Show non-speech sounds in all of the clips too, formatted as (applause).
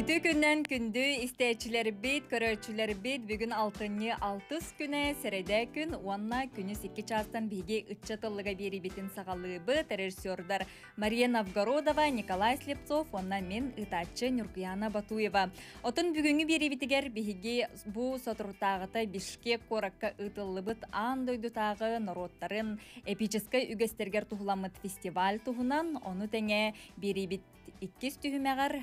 Үтү күннен күндү истечилер бит, көрөчүлер бит бүгүн алтынны алтыс күнэ середе күн, уанна күнүс икки частан биги ытчатылыга бери битин сагалыбы режиссердар Мария Новгородова, Николай Слепцов, онна мен ытачы Нуркияна Батуева. Отын бүгүнгү бери битигер биги бу сотуртагыта Бишкек коракка ытыллыбыт ан дойдутагы народтарын эпической үгестергер тухуламыт фестиваль туһунан, оны теңе бит иккис түһүмәгәр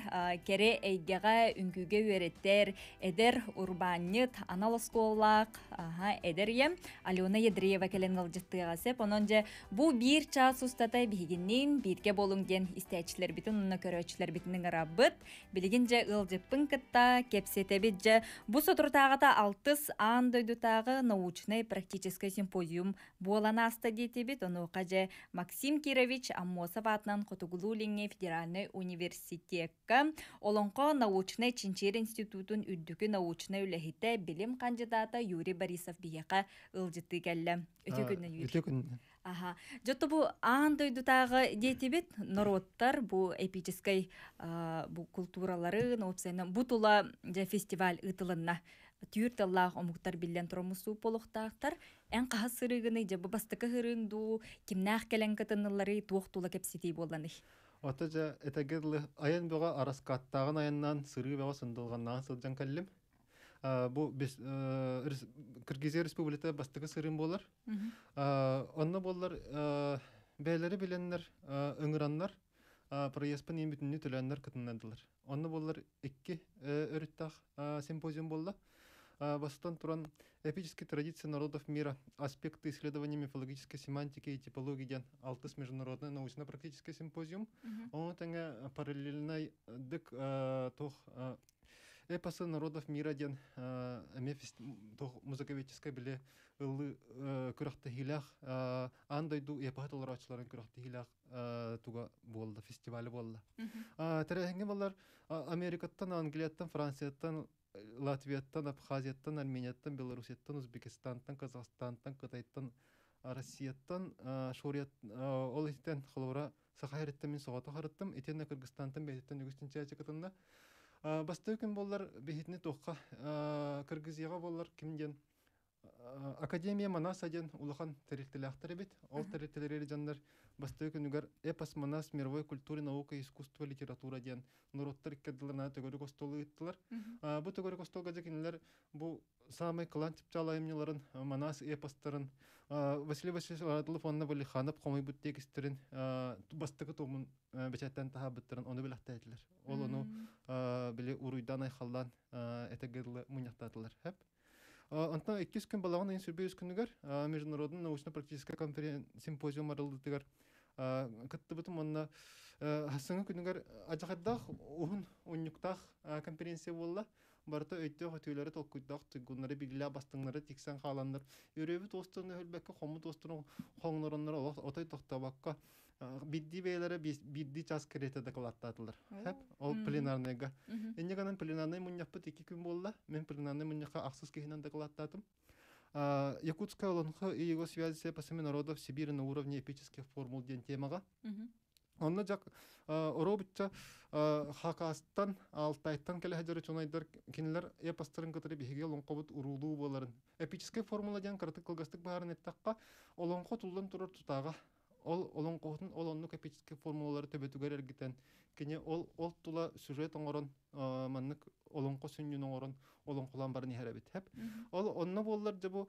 кере әйгәгә үңгүгә үереттер эдер урбаннет аналосколлак аха эдер ем Алена Едреева келен галжыттыга сеп ононже бу бир час устата бигиннин бирге болуңген истәчләр битен уна көрөчләр битенең раббыт билигинже ылжыппын кытта кепсетебит же бу сотуртагата алтыс ан дойдутагы научный практический симпозиум буоланаста диетебит ону каже Максим Кирович Аммосов атынан Котугулулинге федеральный университетка олонко научный чинчер институтун үрдүкү научный үлэхите билим кандидата Юрий Борисов бияка ылжыты келле. Күннен. Аха. Жотто бу аан дойдутагы диетибит народтар бу эпической бу культуралары научсайна бу тула же фестиваль ытылынна түйір таллаах омуктар биллен туромусу полуктаактар эн каха сырыгыны же бастыкы хырынду кимнаах келен кытынылары туох тула кепситий болланы. Ота жа этагерлы аян бөга араскаттагын аяннан сыры бөга сындылганнан сылжан каллим. Бу без Кыргызия республика бастыгы сырын болар. Онны болар бәйләре биленнер ыңыраннар проеспен имитинни төләннәр кытыннандылар. Онны болар икки өрүттах симпозиум болла. Бастан туран эпические традиции народов мира, аспекты исследования мифологической семантики и типологии ден алтыс международный научно-практический симпозиум. Он тәңе параллельно дык тох эпосы народов мира ден эме тох музыковедческой биле ылы күрәхтә хилах андайду эпаталар ачларын күрәхтә хилах туга болды фестивале болды. Тәрәһеңе болар Америкаттан, Англияттан, Францияттан Латвияттан, Абхазияттан, Арменияттан, Белорусияттан, Узбекистантан, Казахстантан, Кытайттан, Россияттан, Шорият, ол итен холора Сахайреттен мен соғаты харыттым, итен Кыргызстантан бейттен үгістен чәчі кытынна. Басты өкін болар? Бейітіне тоққа Кыргызияға болар? Кімден Академия Манас аден улахан тәрелтеляқтары бит. Ол тәрелтелері жандар басты күнігер эпос Манас мировой культура, наука, искусство, литература ден народтар иккеділерна төгөрі костолы иттілер. Бу төгөрі костолға жекенлер бу самый кылан типчалайымныларын Манас эпостарын Василий Васильевич Радылов онна были ханып қомай бүттегістерін бастығы томын бәчәттен таға бұттырын оны біләқті әтілер. Ол оны біле уруйдан айхалдан әтегерлі мұняқтатылар. Хәп? Антон иккис күн балаган ин сүрбе күнүгөр международный научно-практический конференция симпозиум арылдыгар кытты бутум онна хасыңы күнүгөр ажахаддах ухун уннуктах конференция болла барта өйттө хөтүлөрү толкуйдах тугуннары бигле бастыңнары тиксен халандар үрөбү тостуну хөлбекке хому тостуну хоңнороннор отой тохтобакка бидди бейлери бидди час керете докладтатылар хеп ол пленарныйга энне ганан пленарный муньяппыт ики күн болла мен пленарный муньяка аксыз кехинен докладтатым Якутская олонха и его связи с эпосами народов Сибири на уровне эпических формул ден темага. Онна жак оробутча хакастан алтайтан келе хаджары чонайдар кинилер эпостарын кытыры биһиге лонкобут урулуу боларын. Эпический формула ден кыртык кылгастык баарын эттакка олонко тулдан турар тутага ол олонкотун ол оннук эпический формулалары төбөтүгөр эргитен кине ол ол тула сюжет оңорон маннык олонко сүннүн оңорон олонкулан барын ихеребит хеп ол онно боллар же бу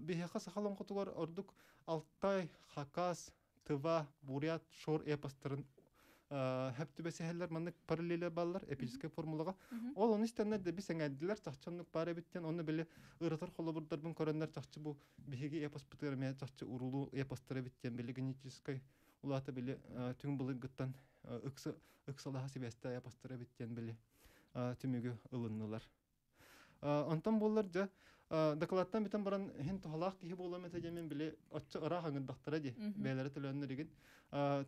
бихеха сахалонкотугар ордук алтай хакас тыва бурят шор эпостарын хеп түбесехелер маннык параллели баллар эпический формулага ол оны истенне де бис эңәдилер чахчаннык бары биттен оны биле ырытыр холобурдарбын көрөннөр чахчы бу биһиги эпос битер чахчы урулу эпостары биттен биле генетической улата биле түң былыгыттан ыксы ыксалаха сибесте эпостары биттен биле түмүгү ылыннылар онтон боллар жа докладтан битен баран хин тухалах кихи болам эте жемен биле отча ыра хаңындактара ди бээлери төлөннөригин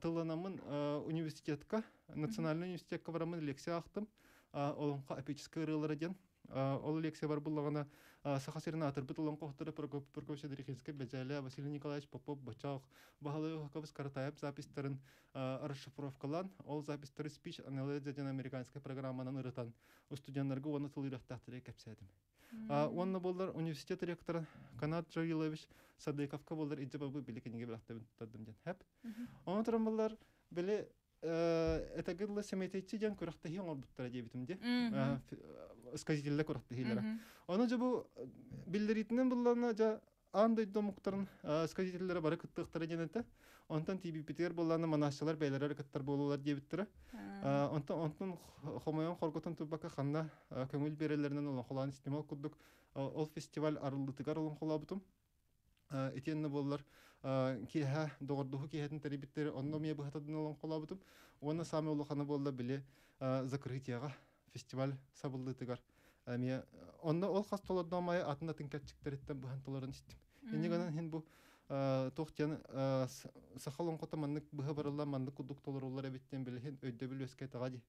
тыланамын университетка национальный университетка барамын лекция актым олонка эпический ырылары ден а, ол лекция бар буллагана сахасирина атырбыт улан кохтары Прокофьев Дерихинский Бежаля Василий Николаевич Попов Бачах Бахалы Хаковс Каратаев запистарын расшифровкалан ол запистары спич анализа американская программанан ырытан у студентлерге оны тылырактактыры кепсәдим Онна болдар университет ректоры Канат Джавилович Садыковка болдар иджи бабы биликенеге билактабын тадым ден. Хәп. Онна туран болдар биле это гыдлы семетечи ден көрәкте хиң ор буттара дебитимде. Сказителле көрәкте хиләре. Оны жабу билдиритинен булларына жа андай домуктарын сказителлere бары кыттыктары денете. Онтан тиби питер болланы манашчылар бәйләре кыттар болулар дебиттер. Онтан онтан хомоян хорготон тубака ханна көңүл берелеринен олон холан истемал курдук. Ол фестиваль арылдытыгар олон холабытым. Этенне боллар киһә догордуху киһәтен терибиттер онно мия быхатадын олон холабытым. Оны сами улуханы болла биле закрытияга фестиваль сабылдытыгар. Мия онно ол хас толоднамай атында тинкәтчиктериттен быхан толарын истим. Иннеганан хин бу тохтян сахалон кота маннык быха барылла маннык кудук толор улар эбиттен билген өйдө бил өскә тагади.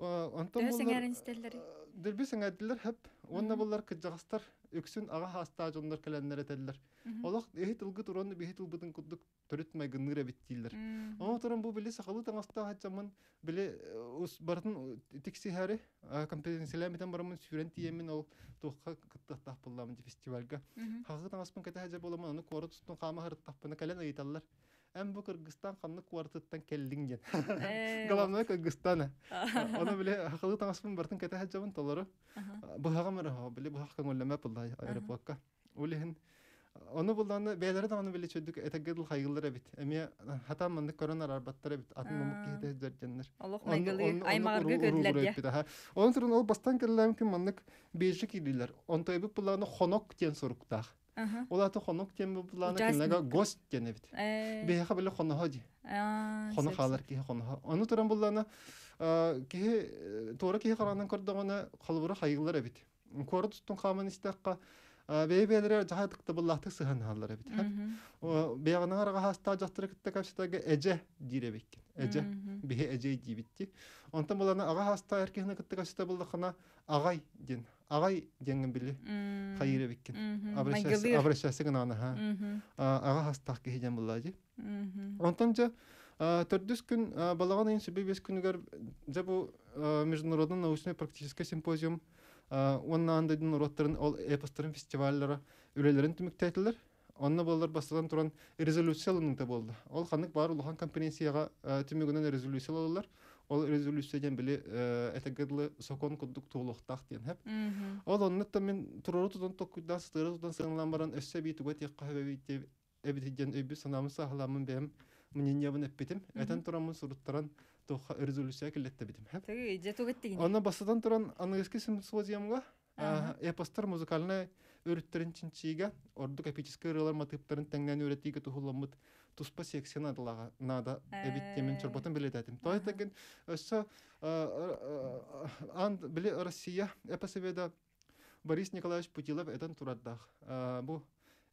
Онтон Төсең булар әрін стеллери. дерби сеңәдилер хәп. Онна булар кыҗагастар өксүн ага хаста жондар келәннәр этәлләр. Олак эһи тылгы турон бихи тылбытын кудук төрүтмәй гынныр эбиттилер. Ама туран бу биле сахалы таңаста хачамын биле ус бартын тикси хари компетенциялемитен барамын сүрен тиемин ол тухка кыттах булламын фестивальга. Хагы таңаспын кете хаҗа боламын аны коры тустун кама хырттаппын кален айталлар. Әм бу Кыргызстан ханны квартеттан келдиң ген. (laughs) Главное Кыргызстан. Оны биле хагы таңаспын бартын кете хаҗабын толору. Быһага мөр биле быһага көңүлләмә булды аэропортка. Улehen Оны булданы бәйләре дә аны биле чөдүк этәгәдл хайгыллар бит. Әме хата монды корона арбаттар бит. Атын мумук ките дәрҗәннәр. Аллах майгылы аймарга көдләр дә. Onun turun ol bastan kellem ki manlık beji kililer. On toy bu Bulanı honok diyen soruktaq. Ola to honok diyen bu bulanı Участник. kinlega ghost diyen evit. Beha kabile hono haji. Hono halar ki hono ha. Onu turun bulanı ki tora ki karanın kordağına kalbura hayılar evit. Koru tutun kaman istakka Бей бейлері жахадықты бұллақты сыхан халар ebit. Беғының араға хаста жақтыры кітті капситаға әже дейре беккен. Әже. Бе әже дейбітті. Онтан бұланы аға хаста әркені кітті капсита бұлдақына ағай ден. Ағай денген білі хайыре беккен. Абращасы гына ана ха. Аға хаста кехиден бұллады. Онтан жа төрдүс күн балаган айын сөбе бес күнігер жа бұл международный научный практический симпозиум онна андайдын уроттарын ол эпостарын фестивальлары үрелерин түмүктәйтилер онна болар басылан туран резолюциялының да болды ол ханык бар улахан конференцияга түмүгүнөн резолюция алалар ол резолюцияден биле этегедлы сокон кудук туулуктак диен хеп ол оннутта мен турору стыры тутун сыңлан баран өссө битуга тиек кахабебит эбитиден өйбү санамын сахаламын бэм мнениябын эппитим этен турамын суруттаран туха резолюция келетте битим хеп Теги же тугеттигин. Онна басадан туран английский симпозиумга эпостар музыкальный өрүттерин чинчиге ордук эпический рылар матыптарын теңнен өрөтиге тухуламыт туспа секция надылага нада эбиттемин чорботун билететим. Той деген өссө ан биле Россия эпосебеда Борис Николаевич Путилов этен тураддах. Бу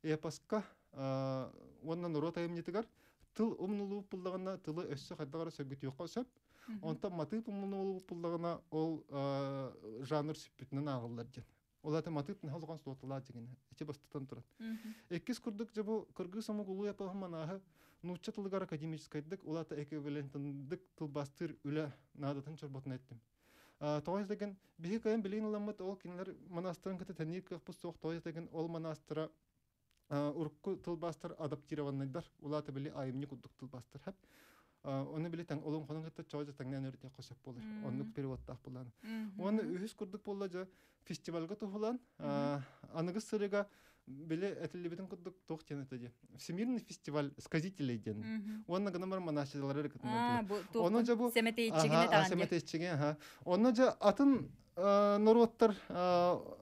эпоска оннан урота эмнетигар Тыл умнулуу пуллагана тылы өссө хайдагара сөгүт юкка сөп Онта матып умнулуу пуллагана ол жанр сүппүтүнөн агылдар ден. Олата матып халган слотла деген. Эче бастатан турат. Эккис курдук жабу кыргыз самогулу япахманахы нучча тылгар академическайдык олата эквивалентындык тыл бастыр үле надатын чорботун еттим. Тоғыз деген бихи кайын билейін оламыт ол кинлер монастырын кыты тәнир кықпыз соқ тоғыз деген ол монастыра урукку тыл бастыр адаптированныйдар. Олата били айымни кудук тыл бастыр хеп. Оны биле таң олон хонун кытта чойжа таңнан өрте косап болар. Оны переводтак булан. Оны үһүс курдук болла жа фестивальга тухулан. Аныгы сырыга биле этилибитин курдук тох тенетеди. Всемирный фестиваль сказителей ден. Оны гына бар кытын. бу Оны жа бу. Семетеччиге, ха. Оны жа атын нороттар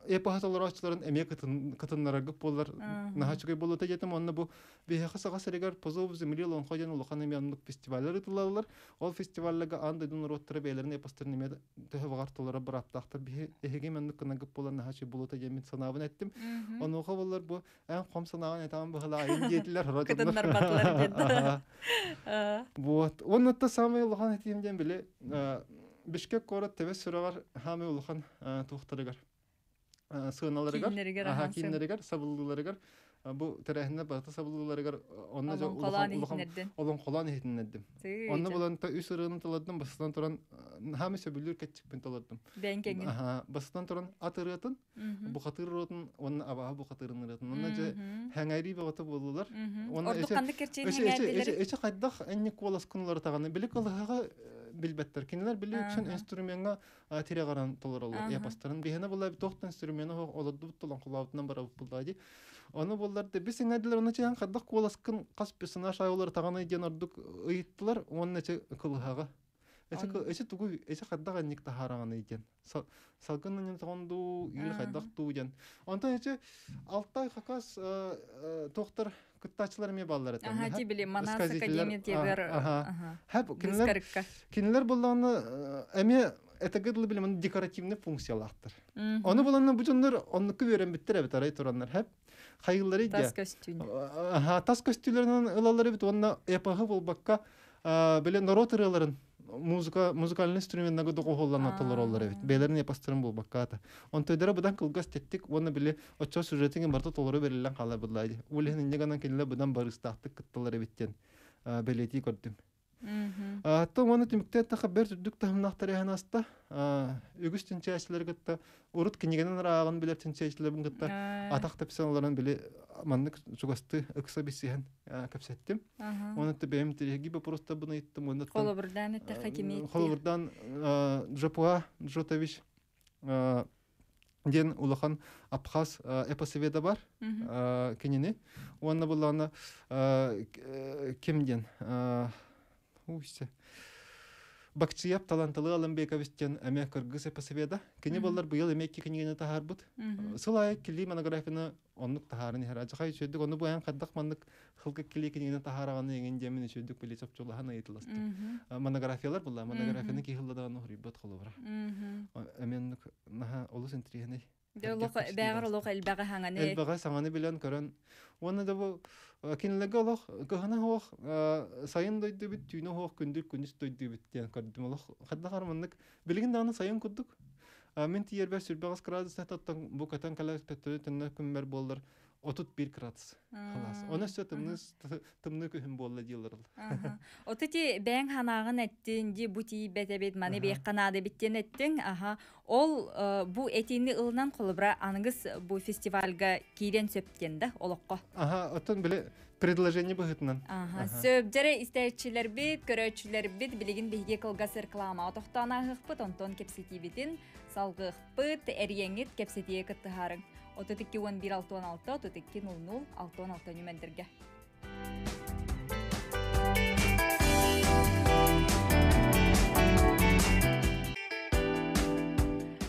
эпохатолорачыларын эме кытыннара гып болар нахачугай болута жетим онна бу бехаха сага серегар позов земли лон ходен улахан эме анлык фестивальлер ытылалар ол фестивальлерге андай нороттары бейлерин эпостарын эме төһө багартылары бир аптактар бихи эһеге менник кына гып болар нахачу болута жемин санабын эттим онуха болар бу эн ком санаган этаман быхала айын диетилер (laughs) Кытыннар батылар деді. Вот. (laughs) (laughs) Он это самый улахан этимден биле Бишкек город тебе сырагар хами улахан тухтарыгар. э, сыналарыгар аха кийиннеригер сабылдыларыгар э, бу терехинне бата сабылдыларыгар онна жа Олон колан хитиннедим онна булан та үс ырыны таладым бастан туран хами сөбүлүр кетчикпин кеңин. аха бастан туран ат ырытын бу хатыр ырытын онна абаа бу хатыр ырытын онна же хәңәри бата булдылар. Оны Ордук эче- Эче кайдах энни колас кунлар таганы билек алыга билбеттер кинелер билек үчүн Ага. инструментга тире гаран толор олар Ага. я пастарын бихене булла тохт инструмент хо олоду толон кулаутынан бара булдади Оны буллар да бис эңәделер оны чаян кайдах колас кын кас песына шайлар таганы ден ордук ыйттылар оны эче кылыга Эче Аны- эче тугу эче кайдах ник тахараганы икен салгынын тагонду ил Ага. кайдах туян Онтон эче алтай хакас тохтар кыттачылар ме баллар этен Аха, ти биле Манас Сказителлер, академия тегер. а- аха. Аха. Хәп кинелер Гыскарыкка. кинелер булганы эме этегедле билем декоративный функциялактыр. Мгм. Оны булганы бу жоннор оннуку берен биттер бит арай тураннар хәп хайгыллары Тас иде. костюм. Аха, тас костюлернен ылалары бит онна эпагы булбакка биле норотырыларын музыка музыкальный инструмент нагы дого холлана толор олар бит. Белерин эпастырын булбакка та. Он тойдара будан кылгас теттик, оны биле очо сюжетин барта толору берилен кала булайды. Улен негенен кинеле будан барыстактык кыттылары биттен. Белети көрдүм. Атта оны түмүктен таха бер түдүк тахымнахтар яханаста үгүс тинчәчләр гытта урут кинегенен рагын билер тинчәчләр бун гытта А, атак тапсаларын биле маннык чугасты ыкса бисен капсеттим оны да бем тереги бе просто буны иттим оны Коло бурдан это хакимиет. холурдан жапуа жотович ден улахан абхаз эпосоведа бар кинини оны буланы кимден уйсе Бакчияп талантылы алым бекавистен әме кыргыз эпосоведа кини Мгм. боллар быйыл эмекки кинигени тахарбыт Мгм. сылай кили монографияны оннук тахарын хера жахай сөйдүк оны буян каддак мандык хылгы кили кинигени тахараганы еген жемини сөйдүк биле чопчулахан айтыласты Мгм. монографиялар булла монографияны Мгм. ки хылладаганы хурибат холобра Мгм. эмен наха олус бәгәр лох элбәгә хаңаны. элбага саңаны билен көрөн. Оны да бу кинлеге олох кыһына хоох сайын күндүр күнүс дойду бит диэн көрдүм олох хадда харманнык билигин дааны сайын курдук. Мен тиербер сүрбагас градус тоттон бу катан кала төттөрү төннө күмбер болдор отут бир градус халас М, оны өстө тымныс тымны күһүм болла дийлер Аха. (laughs) Отути бәң ханагын әттин ди бу ти бетебет маны бек канады биттен әттин. Аха. Ол э, бу этинни ылынан колыбра аныңыз бу фестивальга кирен сөптен да олоққа. аха отон биле предложение быһытынан Аха. Аха. Сөбдере истәчиләр бит, көрәчиләр бит билигин биге кылгас реклама тохтана хыкпыт онтон кепсети битин салгыкпыт эрьеңит кепсетие кыттыхарын. Отутикки 1116, отутикки 00, 66 нөмендерге.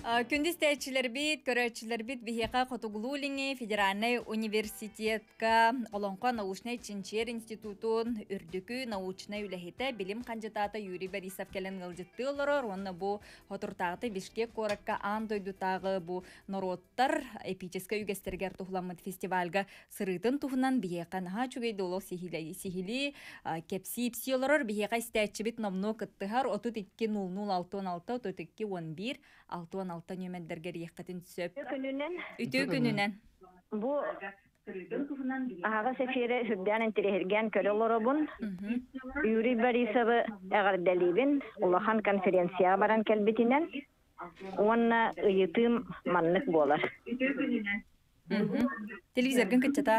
Күндіз тәчілер бит, көрәчілер бит, бихеқа Котугулулиңи Федеральный университетка. Олонқа научный чинчер институтун үрдүкү научный үләхите билим кандидаты Юрий Борисов келен гылжытты олорор, онна бу хотуртагы Бишкек коракка ан дойдутагы бу народтар эпическа үгестергер тухламыт фестивальга сырытын тухунан бихеқа наха чугейді олог сихили, кепси ипси олорор бихеқа истәчі бит номно кыттыхар 32 00 32 11 616 нөмендерге риехкатын сөп. күнүнен Үтүү күнүнен. бу ага сефире хүрдән интерегерген көрөлоробун Мгм. Юрий Борисовы әгәрдәлибин улахан конференция баран кәлбитинен уонна ыйытым маннык болар Мгм. Телевизорган кытчата.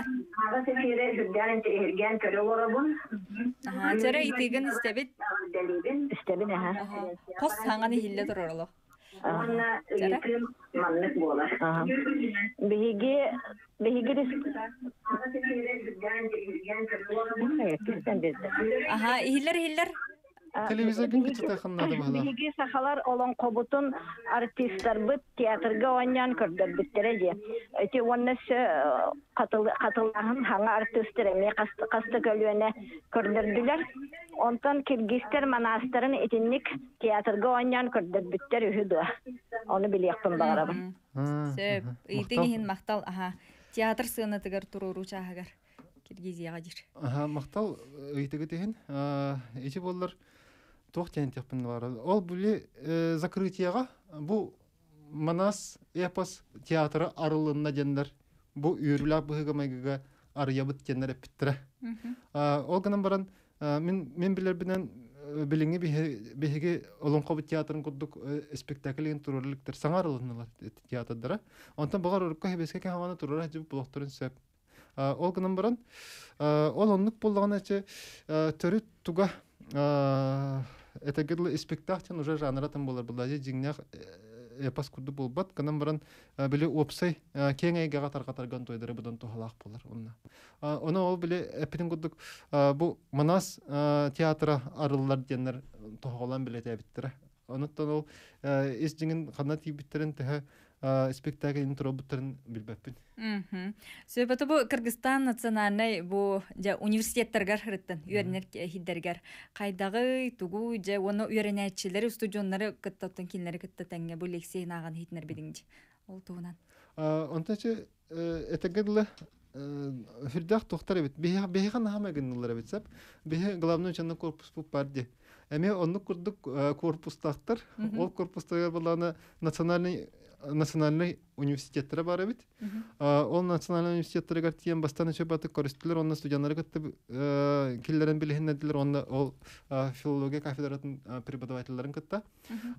ага сефире хүрдән интерегерген көрөлоробун Аха, жара итеген истебит. истебин Аха. аха Кос хаңаны хилле турарлы. уонна Жара? ыйытым маннык болар ага биһиги биһиги Аха, хиллер хиллер. Телевизордун кичите ханнады бала Биһиги сахалар олон кобутун артисттар быт театрга онян көрдөр биттере же. Эти оннас катылаһын хаңа артисттер эме касты касты көлүөнө көрдөрдүлөр. Онтон киргизтер манастырын этинник театрга онян көрдөр биттер үһүдү. Оны билиякпын багарабын. Сөп. Итең Мактал-. Аха. Театр сыны тигер туруру чагагар. Киргизияга жир. Аха, мактал ыйтыгы тehen. Эти боллар тох тен теппин бар. Ол бүле закрытияга бу манас эпос театры арылынна дендер бу үйрүлә быһыга майгыга арыябыт дендер эппиттере ол гынан баран а, мен мен билер бинен билиңи биһиги олонкобут театрын курдук спектакльин турурлуктер саңар ылынылар театрдара онтон бугар урукка хебеске кахамана турура жиб булокторун сөп А, ол гынан баран а, ол оннук боллагана че төрү туга это гырлы спектакль уже жанратын болар булажы жиңнях эпос курду болбат гынан баран а, били опсай кеңейге таргатарган тойдары будан тухалаак болар онна оны ол биле эпитин курдук бу манас театра арыллар диеннер тоголан биле тебиттер онуттан ол ис жиңин хана тийбиттерин теhe спектакльин туробуттарын билбеппин Сөйбаты бу Кыргызстан национальный бу жа университеттерге хырыттан үйренер хиддергер кайдагы тугу же оны үйренәчилери студионнары кыттаттан кинлери кыттатанга бу лекция наган хитнер бидинги. Ол туунан. онтачы этегедле хүрдах тохтар бит беһи гана хама гыннылар бит сап беһи главный учебный корпус бу парди эме онны курдук корпустактар ол корпустагар буланы национальный национальный университеттері бар бит ол национальный университеттерге тиен бастан өчө баты көрүстүлөр онна студенттер кытты киллерин билихиннедилер онна ол филология кафедратын преподавательлерин кытта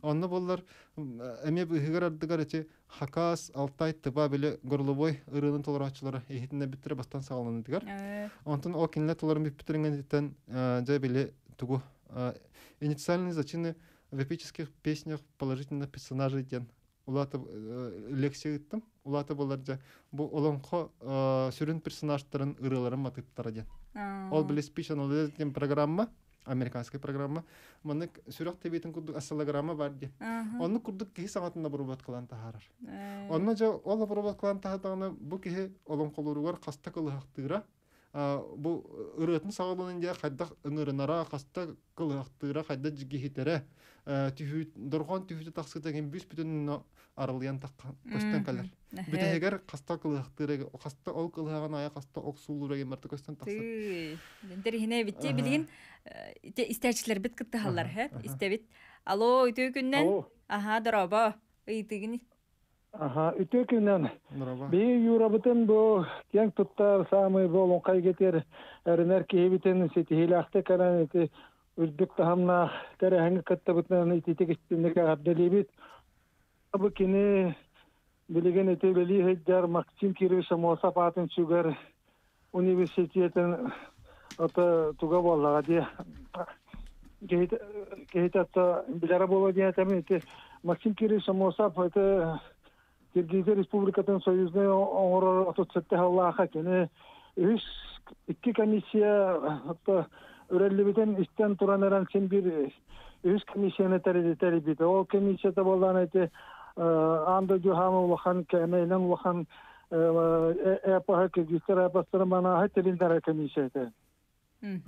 онна боллар эме быһыгар ардыгар эче хакас алтай тыба биле горловой ырынын толорачылары эхитине биттире бастан сагаланытыгар онтон ол кинилер толорун биппитерингендиттен жа биле тугу инициальные зачины в эпических песнях положительных персонажей ден Улаты лекция ыттым улаты болар жа бу олонхо сүрүн персонажтарын ырыларын матыптара ден. Ол биле спич анализ деген программа американская программа. Маны сүрөк тебетин курдук ассалограмма бар ден. Онну курдук кихи саңатында бурубат кылан тахарар онно жа ол бурубат кылан тахатагына бу кихи олонхолоругар каста кылыхактыра бу ырытын сагалынын дия хайдах ыңырынара каста кылыхактыра хайда жигихитере түһү доргон түһү таксытаген бүс бүтүн арылыян калар. бүтегер каста кылыхтыра каста ол кылыган ая каста оксулура гемерте көстөн таксы Дендер хине битте билин истәчләр бит кытты халлар һә истәбит алло үтө күннән аха дороба ыйтыгын Ага, үтө күннән. Би юрабытын бу кең туттар самый болон кайгетер кебитен каран эти үрдүк тахамна бутнан. Бу кини билеген эти бели хеджар Максим Кирович Моса патын чугар университетен ата туга боллага ди. Гейт гейт ата билара боло ди атами Максим Кирович Моса это Киргизия Республикатын союзны оңорор отоцетте халлааха кене үс икки комиссия отто өреллибитен истен туран эран сен бир үс комиссияны теридетери бит ол комиссияда болан эти анда жухамы улахан кемейлен улахан эпаха киргизстер эпастары мана телиндер комиссияда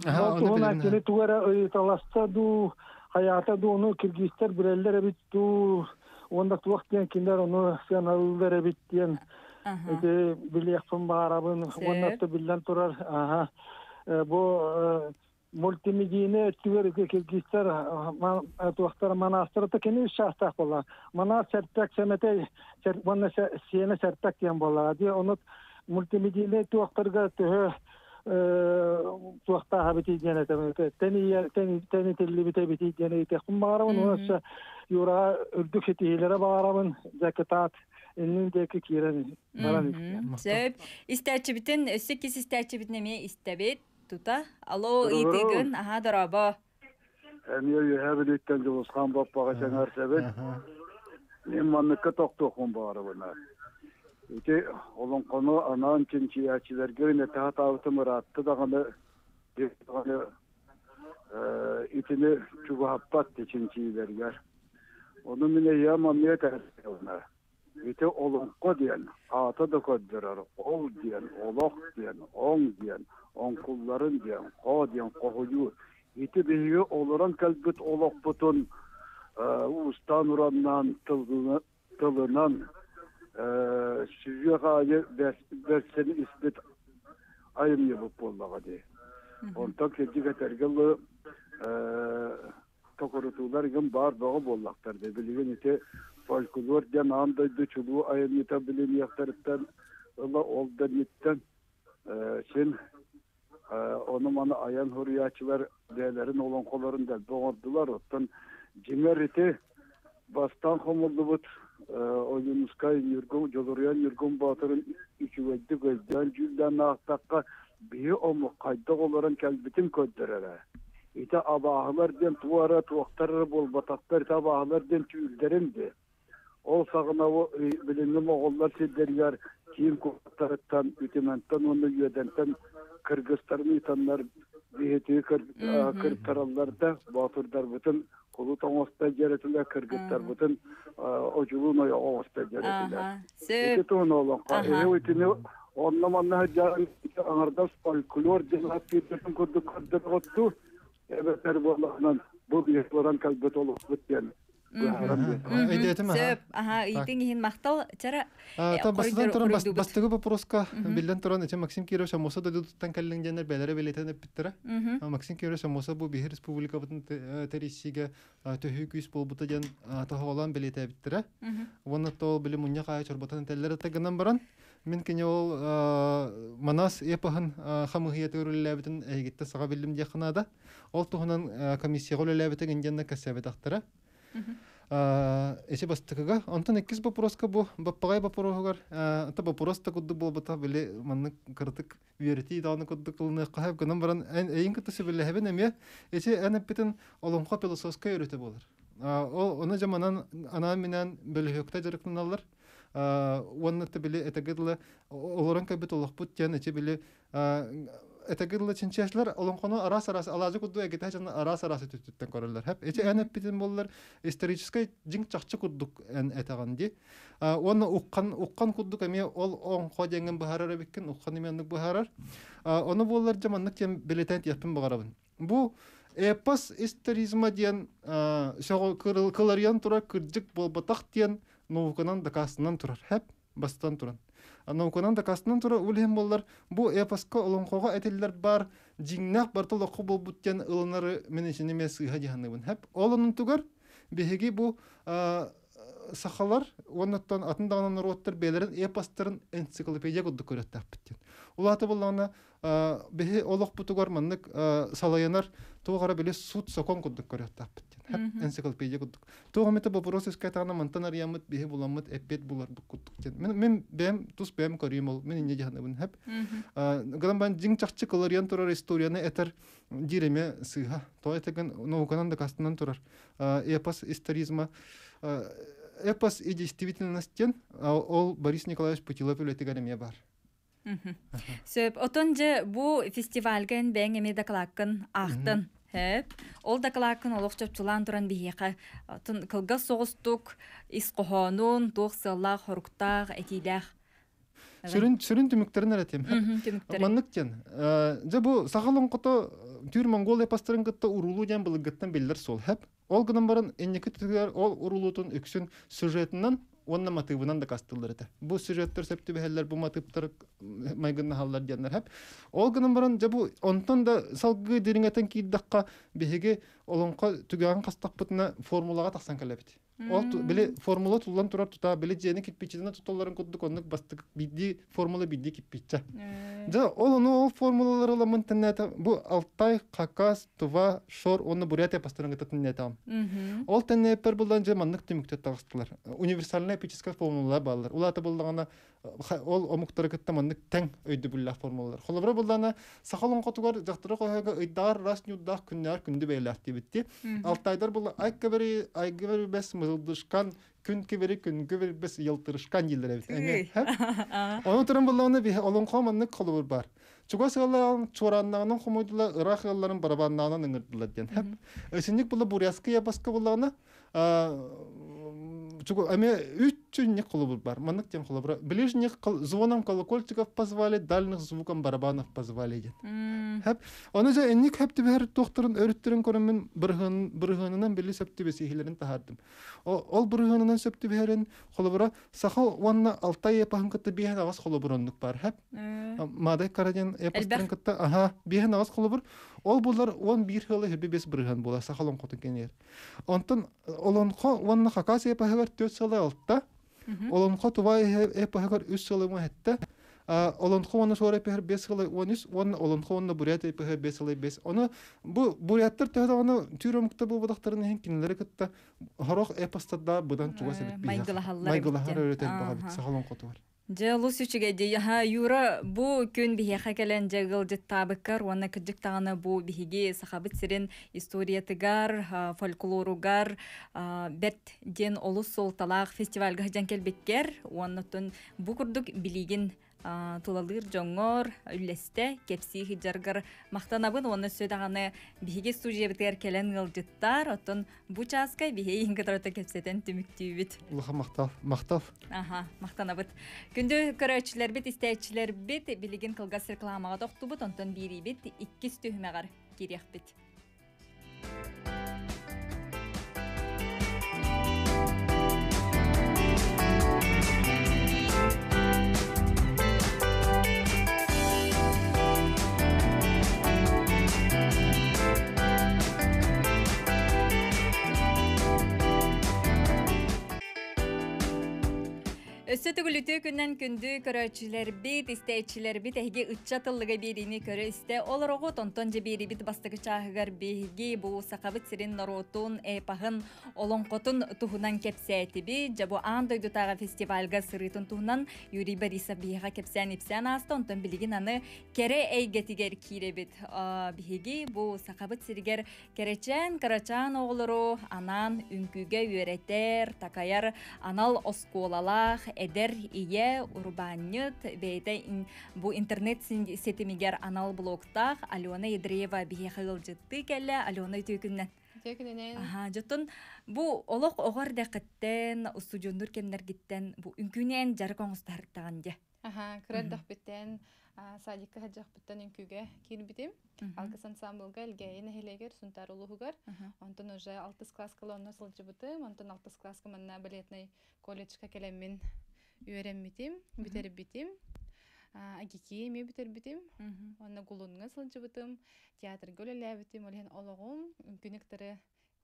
Аха, оны Тугуна билем. кини тугара таласта ду хаята ду оны киргизстер биреллер бит ду онда туак диен киндер оны сен алылдер бит диен аха эти билиякпын баарабын Сеп. оннатты билен турар аха Э, бу мультимедийный өттүгөр киргизстер туактар манастырыты кини үч шахтак бола мана сертак семете мана сиене сертак диен бола ди оны мультимедийный туактарга төһө туакта хабити диен тени тени тени телли бите бити диен итекун баарабын онуса юра үрдүк хетиилере баарабын жакетат иннин деки кирен баран Сөп истәчи битен өсөкис истәчи битне ме истәбит Тута алло ыйтыгын аха дороба Эми йөһәбе иттен жолосқан баппага сеңәр себет. Мен манныкка токтокун бары буна. Ити олон кону анан чинчиячилерге не та тавты муратты даганы даганы э итини чуга хаппат чинчилерге. Onu mine yama Vite olonko diyen, ata da koddirar, ol diyen, olok diyen, on diyen, on kulların diyen, ko diyen, kohuyu. Iti bihiye oluran kalbit olok butun, e, ustan urandan, tılınan, e, süzye gayı verseni isbit ayım yapıp bollağa diye. Ondan kendi katergilli e, tokurutular gün bar doğa bollaklar diye. Bilgin iti ди. Билген ите фольклор ден андайды чулу айыныта билен яктарыттан ыла олдан иттен сен оны маны аян хуриячылар дээлерин олонколорун да боңордулар оттон жиңер ити бастан хомулдубут оюнускай юргун жолуруян юргун батырын үчүгөйдү көздөн жүлдөн актакка бии ому кайда олорун келбитин көддөрөрө ите абаахылар ден туара туактар болбатактар ите абаахылар ден түүлдеринди ол сагынабы билиңи моголлар сиддергер кийин куттарыттан үтүменттен уну үйөдентен кыргызстарын итаннар биһити кыр таралларда батырдар бутун кулу тоңоста жеретиле кыргыздар үтіні онна манна жарын аңарда фольклор деген атпеттерін көрдік көрдік отту. Эбетер болағынан бұл бейхлоран кәлбет олық біткен. Айдетим, аха. Сөп. Ага, итин иһин мактал чара А, та бастан койдор- туран бас- койдубут. бастыгы вопроска билен туран эче Максим Кирович амоса да туттан каллен жанер белере белетен эппиттера. Мгм. А, Максим Кирович амоса бу бихир республика бутын терисиге төһү күс болбута жан белете биттера. Вона тол биле мунья кая чорботан теллер тагынан баран. Мен кине ол а, манас эпахан хамыхия төрүлләбитен әйгитте сага билим дияханада. Ол туһунан комиссия кәсәбе. Эче бастыкыга, онтон эккис вопроска бу, баппагай вопросугар, та вопроста кудду болбута биле манны кыртык верити даны кудду кылны кахап гынан баран эйин кытысы биле хебен эме, эче әне битен олонка пилософска өйрөтө болар. Ол оны жаманан ана менен бөлөктө жарыктыналар. Уонны та биле этегедле олорон кабит олохпут тен эче биле этегедле чинчешлер олонконо арас арас алажы кудду эгете жана арас арас түттүттен көрөлөр. Хеп эче әне битен боллар исторический жиң чакчы куддук эн этаган ди. Оны уккан уккан куддук эме ол он ходеңен бахарар беккен уккан эменник бахарар. Оны боллар жаманнык тем билетен япын багарабын. Бу эпос историзма диен шого кыларян тура кырдык болбатак диен науканан дакасынан турар. Хеп бастан туран. Науканан дакасынан тура үлем боллар бу эпоска олонкога этеллер бар жиңнак бартыл оку болбут диен ылынары менешин эме сыйха диханыбын. Хеп олонун тугар беһиги бу сахалар оннаттан атын дагынан роттар белерин эпостарын энциклопедия кудду көрөттәппиттен. Улаты буллана беһи олох бутугар маннык салаянар тугара беле суд сокон кудду көрөттәппиттен. Хеп энциклопедия кудду. Туга мете вопрос искатана мантанар ямыт беһи буламыт эппет булар бу кудду. Мен мен бем тус бем көрүм ол мен не жаһаныбын хеп. Гынан бан жиң чакчы кыларыян турар историяны этер диреме сыха. То этеген науканан да кастынан турар. Эпос историзма эпос и действительностен ол Борис Николаевич Путилов үлетигереме бар. Мгм. Сөп, отон же бу фестивальген бәң эме дакалаккын ақтын. Хеп, ол дакалаккын олох чөпчулан туран бихиқа. Отон кылга соғыстук, исқохонун, туқ сыллах, хоруктах, этилах. Сүрін сүрін түміктерін әретем. Маннык тен. Же бу сахалын кото түр Монгол эпостарын кытта урулу жан былыгыттан белдер сол хеп. Ол гынан баран эннеке түгер ол урулутун үксүн сюжетинен онна мотивынан да кастылар эте. Бу сюжеттер септи бехеллер бу мотивтер майгынна халлар. Ол гынан баран же бу онтон да салгы дириңетен кийдакка беһеге олонко түгән кастакпытына формулага таксан келебит. Ол биле формула туллан турар тута биле жени киппичине тутолларын куддук оннук бастык бидди формула бидди киппичча. Да, ол оны ол формулалар оламын теннета. Бу Алтай, Хакас, Тува, Шор, оны Бурятия пастырыңгыта теннета. Ол тенне пер булдан же маннык түмүктө тагыстылар. Универсальная эпическая формулалар баллар. Улаты булдагана ол омуктары кытта маннык тең өйдү булла формулалар. Холобра булдана сахалын котугар жактыры койга ыйдар рас нюдах күннәр күндү бейләр дибитти. Алтайдар була айкабери айгабери бес мызылдышкан күн кебери күнгө бербес йылтырышкан елдер бит. (laughs) Оны турын булланы би олон команны колубур бар. Чуга сыгалан чураннанын хумуйдула ырах ялларын барабаннанын ыңырдылы ден. Хәп. Өсүнник булы буряскы япаскы булланы. Чуга әме 3 чунник кылыбыз бар мынык тем кылыбыр ближних звоном колокольчиков позвали дальних звуком барабанов позвали дит хэп. Оны же энник хэп тибер тохтырын өрүттүрүн көрөмүн быргын быргынынан били сөп тибе сихилерин тахардым ол быргынынан сөп тиберин бар. Сахал уанна алтай эпахын кытты биен агас кылыбыроннук бар хэп. Э. Мадай караден эпастрын кытты аха биен агас бар. ол булар он бир хылы хэбе бес брыган була сахалон котын кенер. Онтон олонхо уанна хакасия пахавар төт сылы мгм. Олонхо тувай эпаһыгар үс сылы ма хетте. А олонхо ванна сора эпаһыр бес сылы онус, ванна олонхо ванна бурят эпаһыр бес сылы бес. Оны бу буряттар төһө аны түрөмүктө бу будактарын хин кинлери кытта хорох эпастада будан чуга Э, себеп майгылахаллар Майгылахар биттен. өретен багы Аха. бит сахалон коту бар. Же лус үчүгө же ха юра бу күн биһиэхэ келен жагыл жыттаабыккар уонна кырдьыктаҕына бу биһиги сахабыт сирин историятыгар а, фольклоругар а, бет ден олус солталаах фестивальга жан келбеккер уоннотун бу курдук билигин а, тулалыр жоңор үллесте кепси хиджаргар мактанабын уонна сөдаганы биһиги студиябытыгар келен ылжыттар отун бу чааска биһи ингатарата кепсетен түмүктүүбүт Улаха мактал, мактал. Аха, мақтанабыт. Күндө көрөчүлөр бит, истечилер бит, билигин кылгас рекламага токтубут, онтон бири бит, иккис түймөгар кириях Өссө түгүлүтүү күннен күндү көрөчүлөр бит, истечилер бит, эги ытча тыллыга берини көрө исте олорого тонтон же бери бит бастыгы чаагыгар биги бу сакабыт сирин норотун эпахын олоңкотун тухунан кепсетиби, жабу аан дойдутага фестивальга сырытын тухунан Юрий Борисов бига кепсен ипсен аста, онтон билигин аны кере эйгетигер киребит. А, Биги бу сакабыт сиригер керечен карачан оголору анан үңкүгө үйрөтер, такаяр анал осколалах эдер ие урбаньыт бейте ин- бу интернет син- сетимигер анал блогтах Алена Едреева бие хылжытты келе Алена түйкүннен. Текиненен Аха, жотун бу олох огор декеттен студиондур кемнер гиттен бу үңкүнен жарык оңустарыттаган же. аха кырдах биттен садикка хаджах биттен инкүгө кирбитим алгыс ансамблга илгейин хелегер сунтар улугугар онтон уже алтыс класска лонно сылжыбытым онтон алтыс класска манна балетный колледжка келеммин үйренмитим битербитим агики эми битербитим онна гулунга сылжыбытым театрга өлеләбитим олен ологум күнүктөрү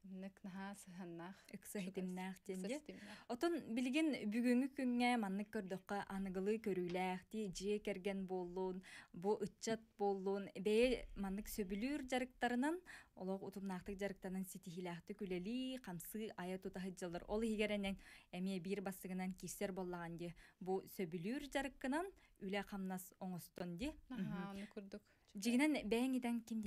нык наха сыханнах Ыкса хитимнах денде. Сыстимнах. Отон билигин бүгүнгү күнгө маннык көрдөккө аныгылы көрүүлэхти жие керген боллун бу ытчат боллун бээ маннык сөбүлүүр жарыктарынан олог утумнаактык жарыктарынан ситихилэхти күлели камсы ая тутахыджалар ол хигеренен эми бир басыгынан кирсер боллаган ди. Бу сөбүлүүр жарыккынан үле камнас оңостон ди. Аха, оны курдук. жигинен бээңиден ким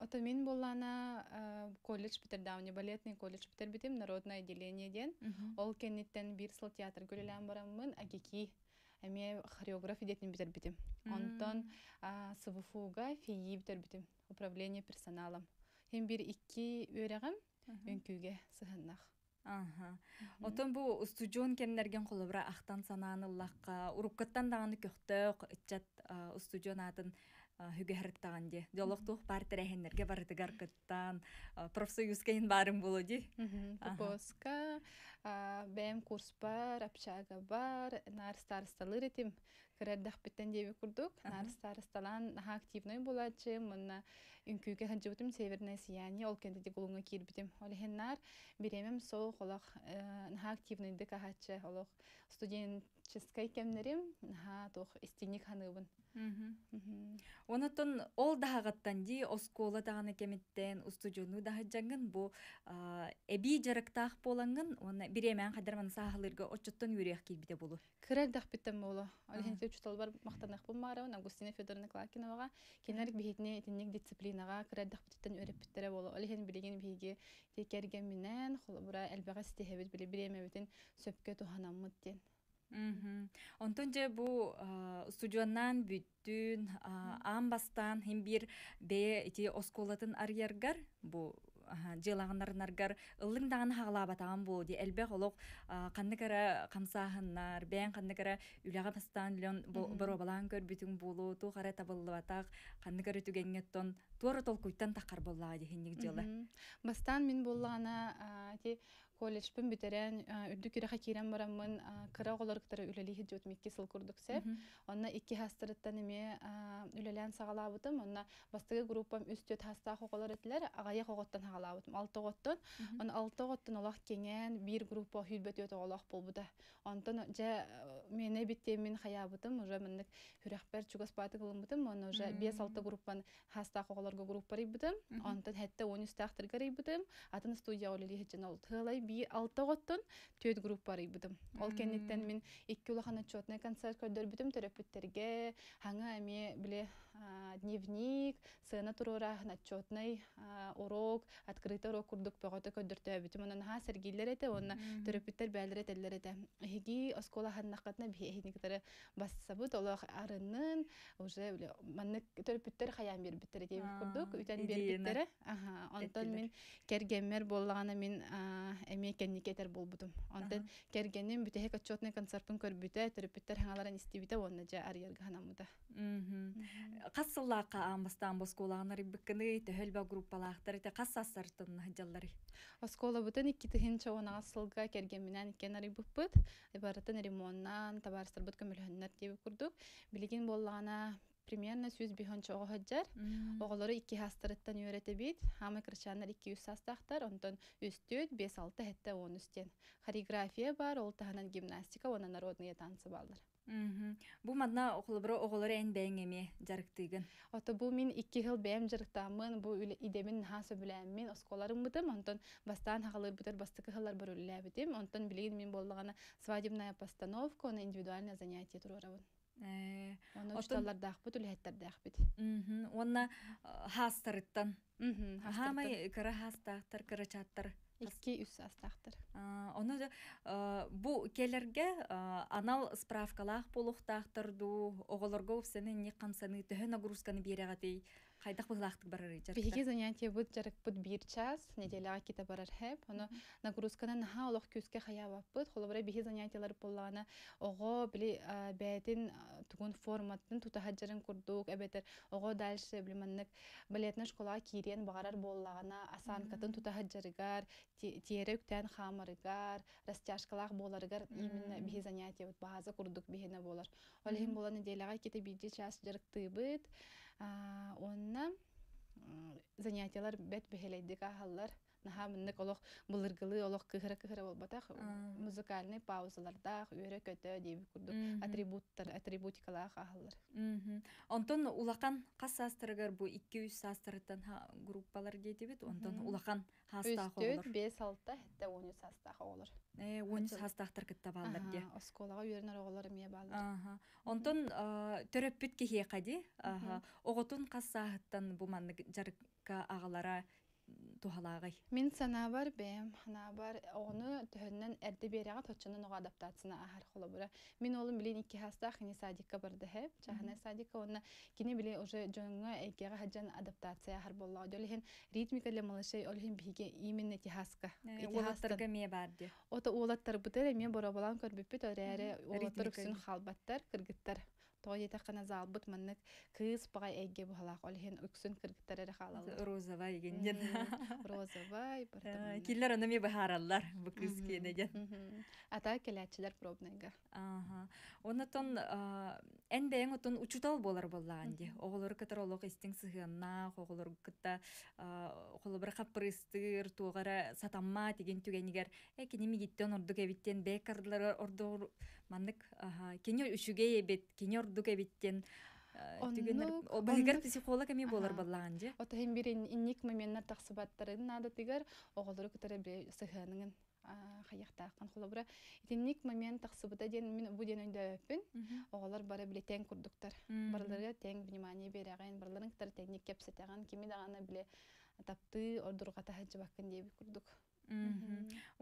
Ото мен боллана а, колледж битердавне балетный колледж битербитим народное отделение ден. Ол кенниттен бир сыл театр көлелән бараммын, агики эме хореограф идетин битербитим. Онтон а, СВФУга фии битербитим. Управление персоналом. Хем бир икки өрегем өнкүгө сыханнах. Аха. Отон бу студион кемнерген колобра ахтан санааныллакка уруккаттан даганы көктөк ытчат студион атын хүгәһәртаган ди. Диалогтух партерехеннерге бардыгар кыттан профсоюз кейин барын болу ди. Аха. Тупоска, бэм курс бар, общага бар, нар старосталыр этим. Кыраддах биттен деби курдук. Аха. Нар старосталан наха активный булачы, мына үңкүүгө ханжыбытым северное сияние, ол кенде де гулунга кирбитим. Олехен нар биремем сол холох наха активный дык ахачы, олох студенческой кемнерим, наха тох истиник ханыбын. Онотон ол дагаттан ди оскола даганы кемиттен студиону дахаджанган бу эби жарыктаах боланган оны биремен кадарман сахалырга очоттон үрек килбите болу. Кырардах биттем болу. Олехен те чутал бар мактанах булмарабын Августина Федоровна Клакиновага кинерик бихитне этинник дисциплинага кырардах биттен өрөп биттере болу. Олехен билеген биге текерген менен холобура элбага стехебит биле биреме битин сөпкө туханаммыт. Мгм. Онтон же бу студионнан бүттүн а, ан бастан хим бир бе ити осколатын арьергар бу жылағынарнаргар ыллың даган хагалаабатаан буу ди. Элбэх олох канныкара камсаахыннар бээн канныкара үлэҕэ бастаан лен боробалаан көрбүтүң буулу ту хара табыллыбатаах канныкара түгеңнеттон туора толкуйттан таккар боллаа дихинник жылы Мгм. Бастан мин боллағана ти колледжпен бүтерен үрдү кирэха кирен бараммын кыра оголоргтара үлелиһи жот микки сыл курдук сеп онна икки хастырыттан эме үлелен сагалаабытым онна бастыгы группам үстөт хастаах оголор этилер агая хагалаабытым алты оготтон он алты оготтон олох кеңен бир группа хүлбөт өт оголох болбута онтон же мене биттемин хаябытым уже мындык хүрөхпер чугас баты кылымбытым онна уже бес алты группан хастаах оголорго группарыйбытым онтон хетте он үстаахтыргарыйбытым атын студия олели хеджен ол тылай би алты оготтон төт группарыйбытым ол кенниттен мин икки улахан отчетный концерт көрдөрбүтүм төрөпүттерге хаңа эми биле а, дневник сына турура отчетный а, урок открытый урок курдук бөгөтө көддөртөбүтүм онон ха сергейлер эте онна төрөпүттер бээлер этеллер эте хиги оскола ханнакатна биһиниктере бассабыт олох арынын уже биле маннык төрөпүттер хаян бербиттер эти Аа, курдук үтен идеяны бербиттере аха онтон эттилер. мин кергеммер боллагана мин а, эми кенникетер болбутум онтон кергеним бүтеһе отчетный концертын көрбүтэ төрөпүттер хаңаларан истибите онна же арьерга ханамыта Кассыллаакка аамастаан боскуулаганар иббиккыны төһөлбө группалаахтар ите кассаастартын жаллары Оскола бутын икки тыһын чоғунаға сылга кергенменен иккен арыйбыппыт. Ибаратын ремоннан табарыстарбыт көмөлһөннөр диэби курдук. Билигин боллагана примерно сүз биһон чоғы хөджар. Оголору икки хастырыттан үйрәте бит. Хамы кырчаннар икки үс састахтар, онтон үстөт, бес алты хетте он үстен. Хореография бар, ол таһанан гимнастика, оны народные танцы балдар. Бу манна окулубура оголор эн бээн эми жарыктыгын Ото бу мин икки хыл бэм жырыктаамын, бу үле идемин ха сөбүләмин, осколарым бытым, онтон бастан хагылыр бутер бастыкы хылар бар үлләбитим, онтон билигин мин боллагана свадебная постановка, оны индивидуальное занятие турарабын. Э, Оны ушталлар дахбыт, үлэхеттер дахбыт. мгм. онна хаастарыттан Мгм, хастыртын. хамай кыра хаастаахтар кыра чааттар Икки үс астахтар. А, Ону да, а, бу келерге анал справкалаах полуқтаахтарду оголорго сені не камсаны төһө нагрузканы биэрэгати хайдах быылаахтык барары Биһиги занятие бут жарык бут бир час, неделяга кита барар хэп. Оны нагрузканы наха олох күске хаябап бут. Холобра биһи занятиялар боллагана ого били бәтин а, тугун форматтын тутахаджарын курдук, эбетер ого дальше билманнык балетна школа кирен багарар боллагана асанкатын тутахаджарыгар, тиеректен хамарыгар, растяжкалах боларыгар именно биһи занятие база курдук биһине болар. Олехин болан неделяга кита бир час жарык. Онна занятиялар бет бехелейдик ахаллар наха мыннык олох былыргылы олох кыхыра кыхыра болбатах музыкальный паузалардах үөрэ көтө дейби курдук атрибуттар атрибутикалаах ахаллар Онтон улахан қас саастырыгар бу 200 саастырыттан ха- группалар дейтибит, онтон Мгм. улахан хаастаах үстөт олар. бес алта хетте он үс астаах оголор Э, онус Ачыл. хаастаахтар кытта де. Аха, осколага үйөрнөр оголор эмие Аха. Онтон а, төрөппүт кихие кади. Аха. Оготун қас саахыттан бу манны жарыкка агалара тухалаагай. Мин сана бар бэм, хана бар оны төһөннән эрде берега точчунун ога адаптацияна ахар холобура. Мин олым билин икки хаста хини садикка барды хэп, чахана садикка онна кини биле уже жонга экега хаджан адаптация ахар болла. Жолихин ритмика ле малышай олихин биге именно ти хаска. Э, Ити хастар. Улаттарга мие барди. Ото улаттар бутер мен боробалан көрбүппүт орәре улаттар Ритмика үксүн ди. халбаттар кыргыттар. Той етаққана залбыт маннык кыз багай эйге бухалак олихин үксүн кыргыттар эре халалар. Розовая егенден. (laughs) Бартаманна. Киллер аны ми бахараллар бу кыз кенеген. Ата келячилер пробныйга. Ага. Онотон эн бэң отон учутал болар боллаанди. Оголор кытар олог истиң сыгынна, оголор кытта холобра капрыстыр, тугара сатамма деген түгенигер. Э кини мигиттен ордук эбиттен бекарлар ордур маннык аха. Кини үшүге эбит, кини ордук эбиттен түгенер. Оннук, О багар оннук. психолог эми болар Аха. боллаанди. Ото хем бир инник моменттар тахсыбаттарын нада тигер оголору кытары бир сыханын хаяктаакан холобра. Итинник момент тахсыбыта ден мен бу ден өндө өппүн. Оголор бары биле тең курдуктар. Барларга тең внимание береген, барларын кытар теңник кепсетеген, кими дагана биле тапты ордурга тахаджы баккын дейби курдук.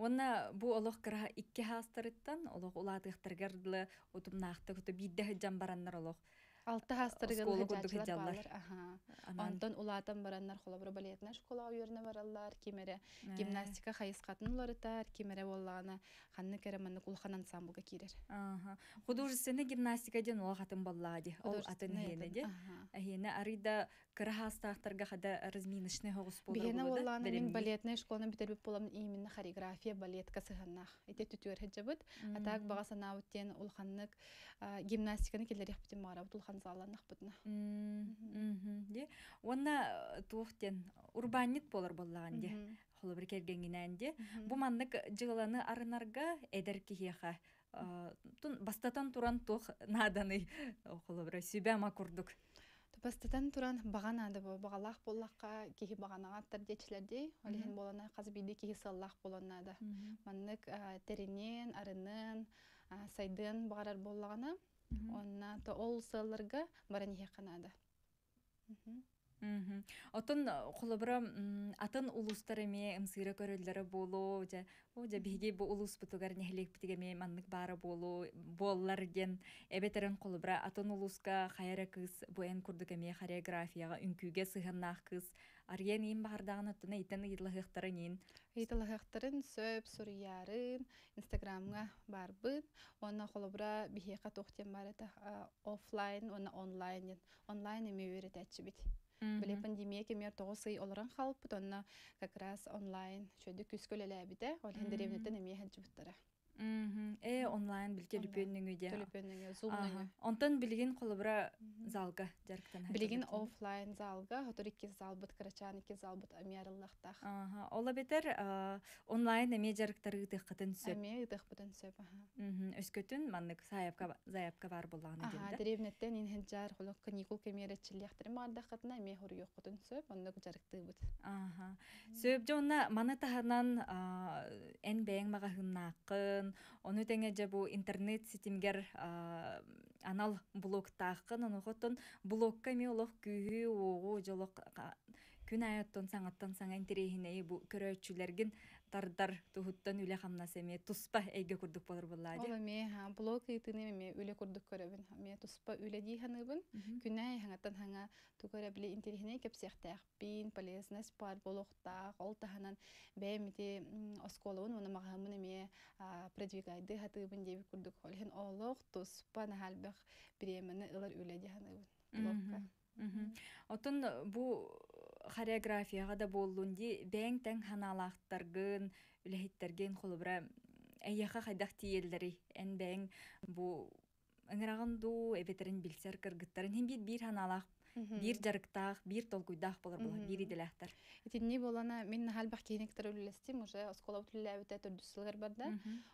Онна бу олох кыра икки хаастарыттан олох улаатыктаргардылы утумнаахты күтө бидде жан бараннар олох. Алты хастырыгын Осколы курдук хыджаачылар хыджаллар. баалар. Аха. Анан Онтон улаатан бараннар холобура балетна школа үйөрүнө бараллар, кимере Э, гимнастика хайыскатын уларытар, кимере боллагана ханны кере манны кулхан ансамблга кирер. Аха. Художественный гимнастика ден ол хатын баллади. Ол атын Художественный хене атын, де. аха. Ахене арыда кырахастахтарга хада разминочный хогус болар Бигене болода, боллана мен беремни. балетная школаны битербип болам именно хореография, балет касыганнах. Ите түтүөр хеджабыт. Атак бага санаабыттен улханнык а, гимнастиканы келерек битин марабыт улхан заланах бытна. М, мгм, де. Онна туохтен урбанит болар боллаган де. Холобыр кергенгинен де. Бу маннык жыланы арынарга эдер кихиха. Тун бастатан туран тух наданы холобыр сүбәма курдук. Тупастатан туран баган ады бу багалах боллакка кихи баганага тардечилерди. Олехин болана казы биди кихи саллах болоннада. Маннык а, теринен, арынын, сайдын багарар боллагана. Онна то ол сылларга баран хеканада. Мгм. Отон холобра атын улустар эме ымсыра көрөллөрө болу же о же биги бу улус бутугар нехлек битиге маннык бара болу боллар ген эбетерен холобра атын улуска хайра кыз бу эн курдук эме хореографияга үнкүгө сыганнах кыз арген им бардагын отуна итен ыйылыхтары нин Ыйтылахактарын сөп, сурыярын, инстаграмга барбыт. Онна холобра бихека тохтен барыта офлайн, онна онлайн. Онлайн эме үйрөтәчү бит. Биле пандемия кемер тоғысы оларан халпыт, онна как раз онлайн чөйді күскөлелі әбіті, ол хәнчі бұттара. Мгм. Э онлайн билкелүпөнүң үдө Төлөпөннөңө, зумнөңө. онтон билигин холобра залга жарктан Билеген офлайн залга, хотор икки залбыт, карачан икки залбыт амиярыллахтах. Ага, ола бетер онлайн эме жарыктары тыхкатын сөп. Әме ыдық бұтын сөп. Өскөтүн маннык заявка заявка бар боллагына Ага, келди. деревнеттен инхен жар холок каникул кемеречилияхтыры мардақатына эме бұтын сөп, онны жарыкты бұт. Ага. Сөп жонна маны таханан эн бэң мага хыннааккын, ону теңе же бул интернет сетимгер анал блогтакыо блогкам күу жоок күн атнсаң аттансаңтерин букөрчүлргн тардар тухуттан үле хамнас эме туспа эйге курдук болор Ол буллаади. эме ха блог итыны эме үле курдук көрөбүн. Эме туспа үле диханыбын. Күнәй хаңаттан хаңа тугара биле интерехине кепсехтәхпин, полезность бар болохтак, ол таханан бәмите осколын, оны мағамын эме а, продвигайды хатыбын деби курдук. Олхен олох туспа нахалбах биремені ылар үле диханыбын. Блогка. Мгм. Отон бу хореографияга да боллун ди бэң тең ханалаахтаргын үлэхиттерген холубра эйяха хайдах тиеллери эн бэң бу ыңырагын ду эбетерин билсер кыргыттарын. Хин бир бир ханалаах бир жарыктаах бир толкуйдаах болор була бир иделэхтер Итинни болана мен халбах кейнектер үлелестим уже оскола утуллабыта төрдүсүлөр барда.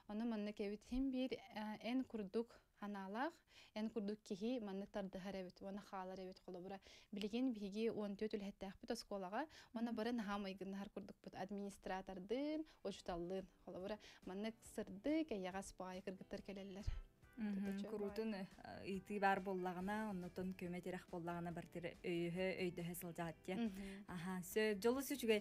Оны манны кебит хим бир э, эн курдук ханалах, эн курдук кихи манны тарды харабит, оны халар эбит холобура. Билеген биги 14 үлһәттәх бит осколага, оны барын хамайгын хар курдук бит администратордын, очталлын холобура. Манны сырды каяга спай кыргыттар. Төтөчө курутун ыйты бар боллагана оннотон көметерах боллагана бартыр өйһө өйдөһө сылжааття Аха, сөп жолу сүчүгэй.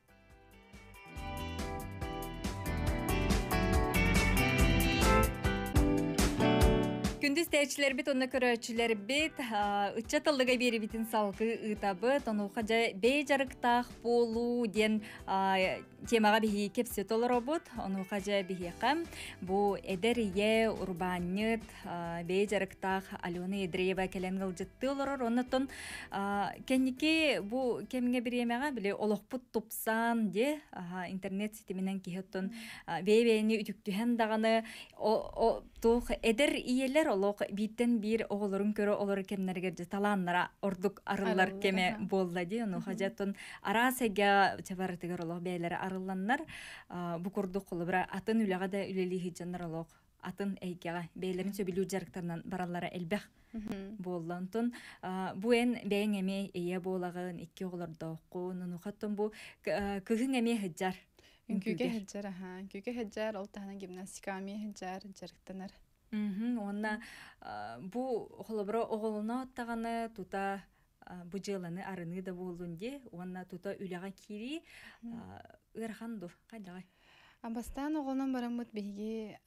Күндүз тээчилер бит, онна көрөөчүлер бит, ычча тыллыга бери битин салгы ытабыт, онуха жа бей жарыктаах болу ден а, темага бихи кепсе толоробут, онуха жа бихиэкам. Бу эдер ие урбанньыт, а, бей жарыктаах Алена Эдреева келен гылжытты олорор, оннотон а, кенники бу кемге биремега биле олохпут тупсан де аха, интернет ситиминен кихеттон бейбейни үтүктүһен даганы о- о- тух эдер иелер олох биттен бир оголорун көрө олор кемнерге же талааннара ордук арыллар Арыллар, кеме аха. болла ди ону хажаттон арасега чабартыгар олох бейлер арылланнар а, бу курдук холобра атын үлега да үлели хиджаннар олох атын эйкега бейлерин сөбүлүү жарыктарынан бараллара элбэх боллантон бу эн бэң эме эйе болагын икки оголордооккун онухаттон бу кыгын эме хыджар Үнкүгө хеджар, аха. Үнкүгө хеджар, ол тахана гимнастика ами хеджар, жарыктанар. Онна бу холобро оголуна оттаганы тута быжыланы арыны да болдун де уонна тута үлага кири ырхан ду кайдагай Абастан оғылынан барамыт биги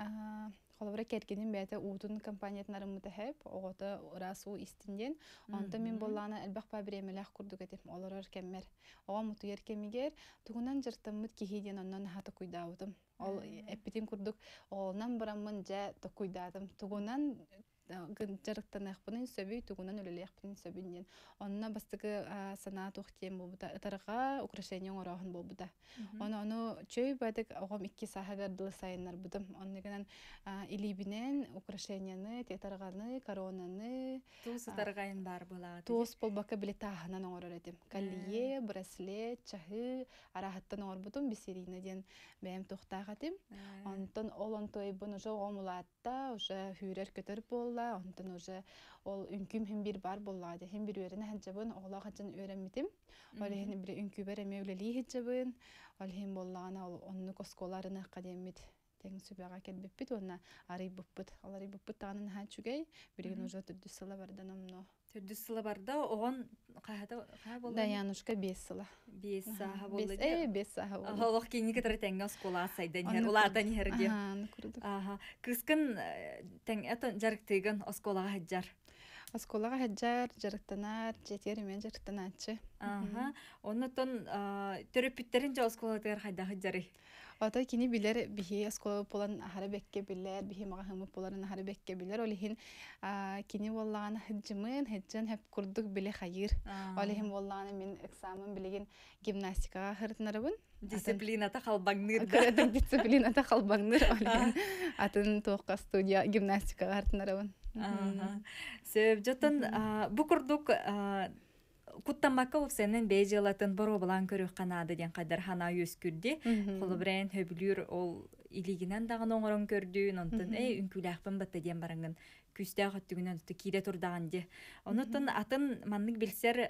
холобра кергенин бәті уутун компаниятын арымыта хэп, оғыта расу истинден. Онта мен болланы әлбақ ба біремелях курдук етіп, оларар кәммер. Оға мутуер кемигер, тугунан жыртымыт кихиден оннан хаты куйдаудым. Ол эппитин курдук оғылынан барамын жа. Тугунан жарыктанахпынын сөбүй тугунан өлелеяхпынын сөбүнен. Онна бастыгы санаа тухтем болбута. Ытарга украшение орахын болбута. Оны оны чөй бадык огом икки сахагар дылы сайыннар будым. Оннигынан илибинен украшенияны, тетарганы, коронаны, туус ытаргайын бар була туос болбака биле тахынан оңорор этим. Каллие, браслет, чахы, арахаттан оңор будым, бисерина ден бәйм тухтагатым. Онтон ол онтойбун уже омулатта, уже хүрер көтөр болла, онтон уже ол үнкүм хем бир бар болла, де хем бир. Ол хем бир үнкү бер ол хем боллана ол онны косколарына кадемит сүбәгә онна танын хәҗүгәй, бирген уже бардан. төрдү сыла барда огон кахата каа болду Даянушка бес сыла. бес саха Бес, болду э, бес саха болду. Холох кини кетер теңге скола сайдан хер Онны улардан хер де Ага, ну курдук. Аха. Кыскын э, тең это жарыктыгын осколага хаджар. Осколага хаджар, жарыктанар, жетер мен жарыктаначы. Аха. Оннотон төрөпүттерин же осколагар хайда хаджары. Ота кини билер бихи оскола полан ахара бекке билер, бихи мага хымы поларын ахара бекке билер. Олихин кини воллагана хыджымын, хыджын хеп курдук биле хайыр. Олихин воллагана мен экзамен билеген гимнастикага хыртнарыбын. Дисциплината халбаңныр да. Кырадык дисциплината халбаңныр. (laughs) Олихин атын тоққа студия гимнастикага хыртнарыбын. Аха. Сөп жотон а, бу курдук а, куттамакка ол сенен бейжелатын боро булан көрүк канады ден кадар хана юскүрди. Холобрен хөбүлүр ол илигинен дагы оңорон көрдүн, онтон эй үнкүлэхпин батта диен барангын күстэ хөттүгүнөн туту кире турдаган ди. Онотон атын маннык билсер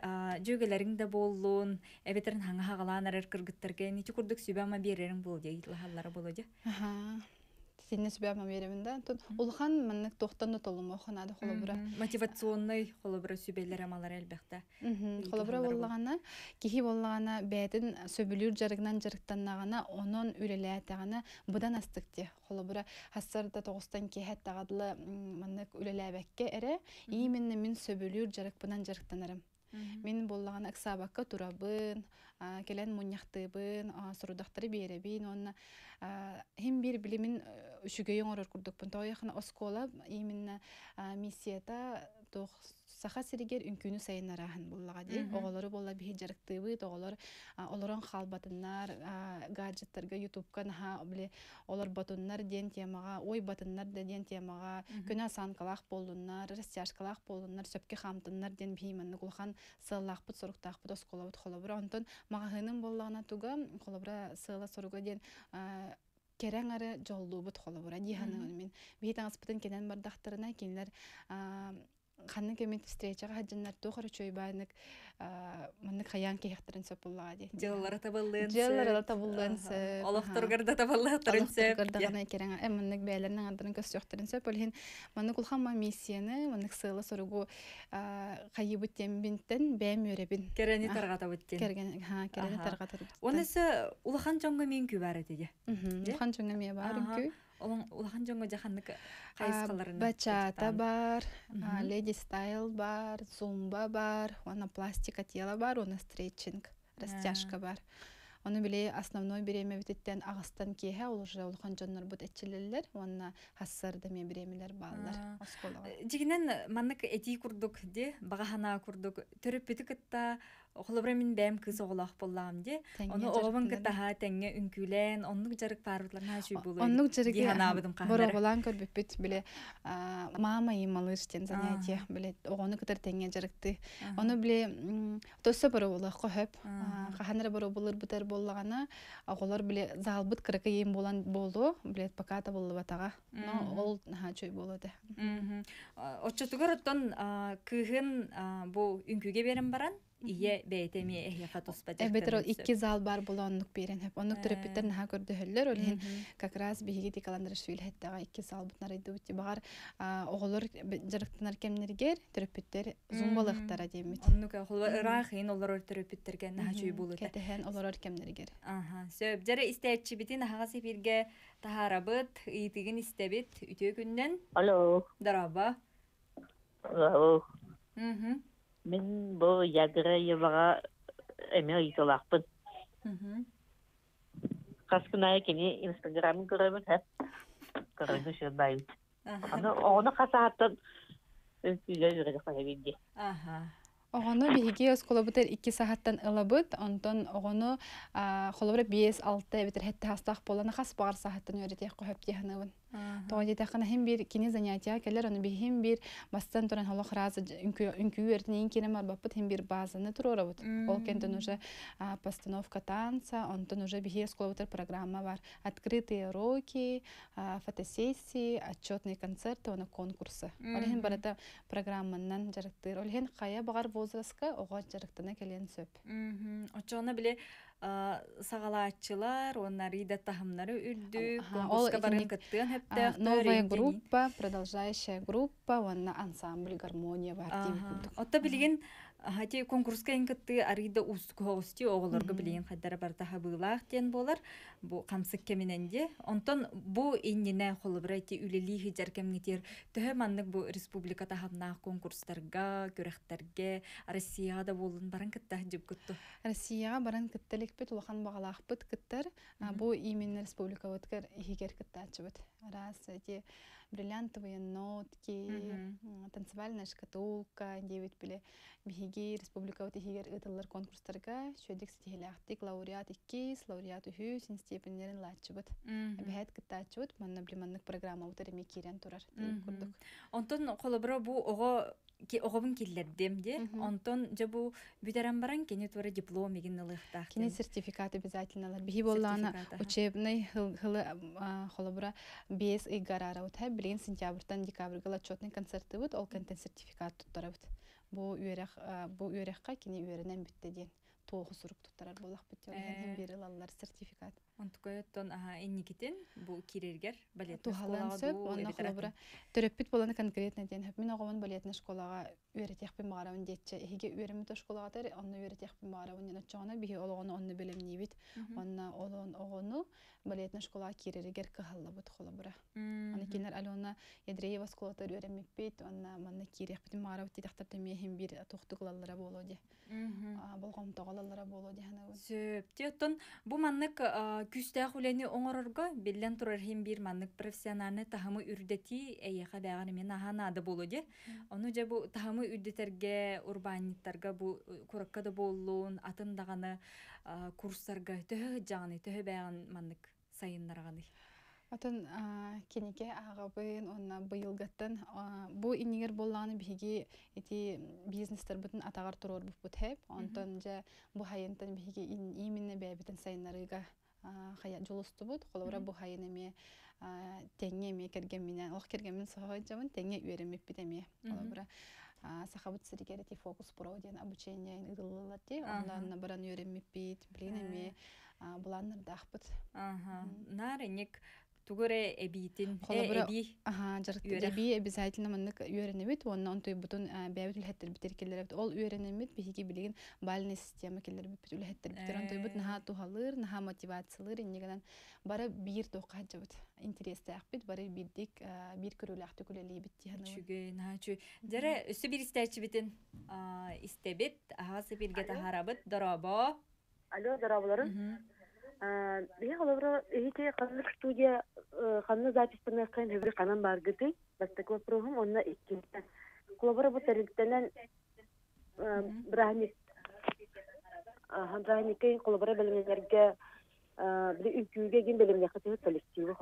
жөгелерин да боллун, эбетерин хаңа хагалаан арар кыргыттарга ничи курдук сүбама берерин бол ди, лахаллары болоди. Аха. Синне сүбәмә беребендә. Тон улхан маннык тохтан да толымы ханады холобра. Мотивационный холобра сүбелер амалар әлбәттә. Холобра халлары боллагана, кихи боллагана бәтин сөбүлүр жарыгынан жарыктаннагана, онон үлеләтәгана будан астыкты. Холобра хассарда тогыстан кехәт тагыдлы маннык үлеләбәккә эре, именно мин сөбүлүр жарык будан жарыктанарым. Мин боллаган аксабакка турабын, келен муньяктыбын, сурудактары беребин, онна хим бир билимин үшүгөй оңорор курдукпун. Тояхна оскола именно миссията тох саха сиригер үнкүнү сайынарахан буллага ди. Оголору болла бихи жарыктыбы, оголор олорон халбатыннар, а, гаджеттарга ютубка наха биле олор батыннар ден темага, ой батыннар ден темага, күнә санкалах болдуннар, растяжкалах болдуннар, сөпке хамтыннар ден бихиманны кулхан сыллахпыт соруктахпыт осколабыт холобра. Онтон магахынын боллагана туга холобра сыла соруга а, керең ары жоллубут холобура диханы мен бихитан аспытын кенен бардахтарына кинилер ханны кемит встречага хаджаннар тухары чойбанык маннык хаян кехтерин сөпуллага ди Жыллары табылын. Жыллары табылын сөп Олохторгар да табыллахтарын сөп. Олохторгардагана керең э маннык бәйләрнең андырын көс сөктерин сөп олхин маннык улхамма миссияны маннык сыйлы соругу хайыбыт тембинтен бәм өребин Керени таргата бүттен. керген ха керене Аха. таргатыр Онысы улахан жоңго мен күбәрі деди. улхан чөңгө мия бар Аха. улахан жоңго жаханнык А, кайыскаларын. Бачата бар, леди стайл бар, зумба бар, она пластика тела бар, она стретчинг, растяжка бар. Оны биле основной береме битеттен агыстан кеһе ол уже улхан жоннор бут этчилелер, онна хассарда ме беремелер баллар. Осколага. Жигинен маннык эти курдук де, багахана курдук. Төрөп бити кытта Холобра мин бәм кыз оғылақ боллағым де. Оны оғабын жарыктанар. кытаға тәңге үнкүлән, оннук жарык парвытларына шүй болу. Оннук жерге Дихана абыдым боро қандары. болан көрбүппүт биле а, мама и малыш тен занятие биле огону кытар теңге жарыкты. Оны биле м, төсө боро бола көһөп. Аха. Каханара боро болыр бутер боллагана оголор биле залбыт кыракы ем болан болду биле поката болду батага. Но ол ха чөй болду. Оччотугар оттон кыһын бу үнкүге берен баран, ие бәйтеми эхиха туспа Эбетер ол икки зал бар болоннук берен хеп. Оннук төрөпүттер наха көрдөһөллөр. Ол хин как раз биһиги ти календар шүйл хеттага икки зал бутнар иде бути багар оголор жарыктанар кемнергер төрөпүттер зумбалыктара демит. оннука холва ырахын олар өртөрөпүттерге наха чүй булута Кетехен олорор кемнергер. Аха, сөп жара истәчи битин хага сефирге тахарабыт, итигин истебит үтө күннен Алло, дараба. алло. Мгм. Мен бу ягыры ебага эме ыйтылакпын. Мгм. Каскынай кини инстаграм көрөмүн хэп. Көрөмүн шырдай. Аха. Аны оны касааттан өсүгө жүрө калабинди. Аха. Оғону биһиги осколобутер икки саһаттан ылабыт, онтон оғону холобра 5-6 битер хетте хастах болана хас багар саһаттан өретех кохөп тиһаныбын. Тоҕо жетахана хим бир кини занятия келер, оны би хим бир бастан туран холох разы үнкүү эртинен кини мар баппыт хим бир базаны турорабыт. Ол кентен уже постановка танца, онтон уже биһи осколобутер программа бар. Открытые уроки, фотосессии, отчетные концерты, оны конкурсы. Олхин барата программанан жарыктыр. Олхин кая багар возрастка ого жарыктана келен сөп. Очоно биле а, сагалаатчылар, оннар иде тахымнары үрдү, Аха, ол конкурска барын А, хепте. Новая группа, продолжающая группа, онна ансамбль гармония бар. Отто билген хати конкурска инкытты арида устук хоости оголорго билген хаддара бартаха быылаах тен болар. Бу камсык кеминенде. Онтон бу иннине холобрайти үлели хиджар кемнитер. Төһө маннык бу республика тахамнаах конкурстарга, көрөхтәргә, Россияда болун баран кытта жып кытту. Россияга баран кытталикпит улахан багалаахпыт кыттар. А, Бу именно республика воткар хигер кыттаачыбыт. Раз эти бриллиантовые нотки, Мгм. м, танцевальная шкатулка, девять биле биһиги республика вот хигер ытыллар конкурстарга шөдик стихилахтик лауреат иккис, лауреат үһү степенлерин лаачыбыт. Бэхэт кыттаачыбыт, манна блиманнык программа утар эми кирен турар. Онтон холобро бу ого оговун киллердем де. Онтон же бу бүтерен баран кени тура диплом иген ылыктаах. Кини сертификат обязательно. Биһи боллана учебный хыл- хылы а, холобра бес ыйгарара вот хэ билген сентябрьтан декабрьга отчетный концерты вот ол контент сертификат туттарабыт. Бу үерех бу үерехка кини үеренен бүтте ден. Тоғы сурук туттарар. Э. Хем бери лаллар сертификат. Онтукоттон аха инникитин бу кирергер балет Тухалан сөп, онна холобра төрөппүт боланы конкретно ден. Мен оғымын балетна школага үеретехпин багарабын детче. Эһиге үеремит школага тер, онна үеретехпин багарабын. Яна чоғана биһиологону онны белемнибит. Онна олон огону балетна школага киреригер кыһаллабыт холобра. Аны кинер Алена Ядреева сколотар өремеппит, онна манна кирехпит маарабыт титахтар темехин бир тухтуглаллара болоди. Болгом тоголаллара болоди ханабын. Сөп тиоттон бу маннык күстәх үлени оңорорго билен турар хим бир маннык профессиональны тахымы үрдети эйяха бяганы мен аханады болоди. Ону же бу тахымы үрдетерге урбаниттарга бу э, куракка да боллун атындаганы а, курстарга төһө жаганы төһө бяган маннык сайыннарганы. Атын кенеке агабын, онна быйылгаттан бу иннигер болланы биһиги ити бизнестер бутун атагар турор бут хеп. Онтон же бу хайынтан биһиги именно бәбитен сайыннарыга хая жолустубут. Холора бу хайын эме теңе эме керген менен, ох керген мен сохойжамын, теңе үеремеп битеме. Холора сахабыт сирикерити фокус про ден обучение ыдыллалар ди. Ондан баран үеремеп бит, блин эме буланнар дахпыт. Ага. Наренек тугуре эбитин, Холобра- э эби. Ага, жарык Үерэх. би обязательно маннык үйренебит, онна онтой бутун бәбит үлһәттер битер келлер. Ол үйренемит биһиги билеген бальный система келлер бит үлһәттер битер. Онтой бут наха тухалыр, наха мотивациялыр иннегенен бары бир тока жабыт. Интерес бит, бары биддик бир көрүләхтү күлели бит тиһаны. Чүгей, наha чү. Жара өсү бир истәчи битин а, истебит, ағасы бирге тахарабыт, доробо. Алло, здраволарым. Мгм. Бия холобра эһите ханны студия ханны запись пынакан хеври канан баргыты. Программ онна иккинтен. Бу брахник били коллективы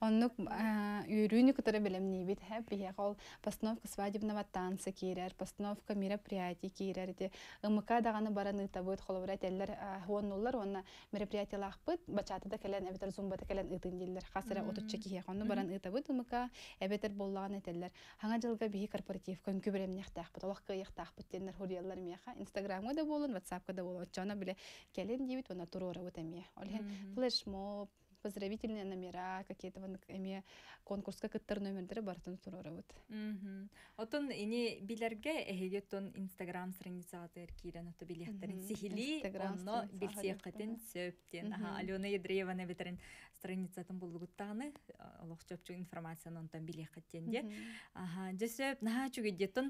Оннук үйрүүнү кытары хэ постановка свадебного танца кирер, постановка мероприятий кирер де ымыка даганы бараны табыт теллер онна бачаты да келен эбетер зумбата келен ытын диллер хасыра отучча кихе онну баран ытабыт ымыка эбетер боллаган этеллер хаңа жылга бихи корпоратив көнкү хурияллар меха инстаграмга да ватсапка да болун чона биле келен дибит онна турора утамия олхен флешмоб поздравительные номера какие-то вон эме конкурска кыттар номердери бартын турорабыт Мгм. Отон ини билерге эхегеттон инстаграм страницаатыр кирен ото билехтерин Мгм. сихили Инстаграм онно страницаға билсияккатын деп, сөптен аха Мгм. алена ядреевна ветерин страницатын булгуттаганы олох чөпчү информацияны онтан билехкаттен де Аха, жесөп наха чугедетон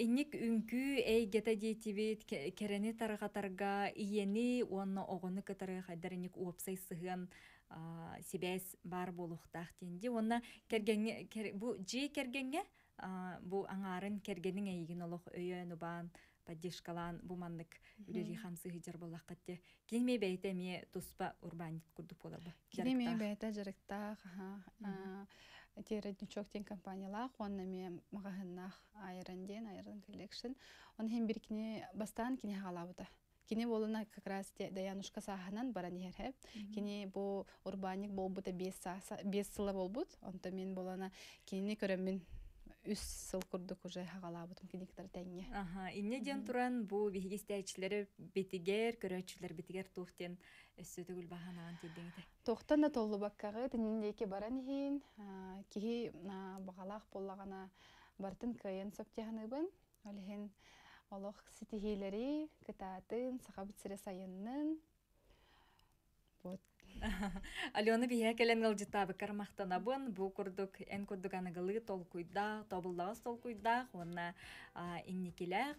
инник үнкү эйгете диетибит керени таргатарга иени уонна огону кытары хайдарыник уопсай сыган себес бар болуктах тенди. Онна кергенге кер- бу жи кергенге бу аңарын кергенин эйигин олох өйөн убаан поддержкалаан бу маннык үлери хамсы хыжар боллаккатте килме бейте ме туспа урбанит курдук боларбы Киреме Жарыктаах. бәйті жарықтақ, тері дүчоктен компаниялақ, онна ме мағахыннақ айран ден, айран коллекшн. Он хем бір кіне бастан кіне халабыда. Кіне болына как раз те Даянушка саханан баран ерхеп. Кіне бу урбаник болбута бес сылы болбут. Онта мен болана кіне көрөмін үс сыл курдук уже хагалабытым киниктер тәңе. Аха, инне ден туран бу бихигистәчләре битигер, көрәчләр битигер тухтен өссө түгүл баханан тедеңите. Тоқтан да толлу баккағы тініндейке баран хейін, кихи бағалақ боллағана бартын кайын сөптеханыбын. Олхен олох ситихилери, кытатын, сахабыт сире сайыннын. Вот. (laughs) Алена бихе келен гылжытабы кармактанабын, бу курдук эн курдук аныгылы толкуйда, тобулдагы толкуйда, онна инникилек,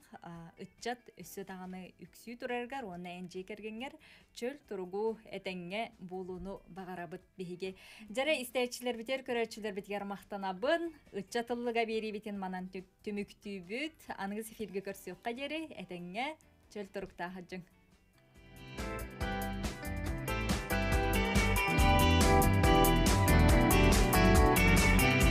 ытчат өссө таганы үксүү тураргар, онна энжи кергенгер, чөл туругу этеңге болуну багарабыт бихиге. Жара истечилер битер, көрөчүлөр битер мактанабын, ытчатылыга бери битин манан түмүктүүбүт, аныгы сефирге көрсөкка жери, этеңге чөл туруктаа хаджың.